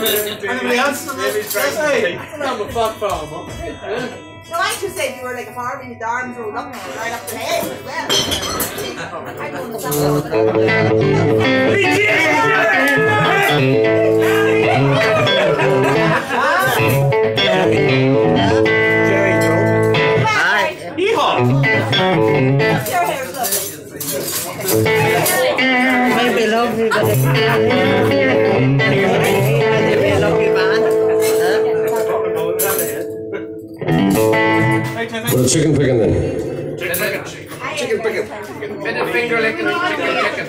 That's the that's hey, I'm a fuck farmer. No, I just said you were like a farmer with the arms rolled up right up the head. As well. I don't Maybe Well, chicken picking then. Chicken picking. Bit of finger licking and chicken licking.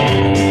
Música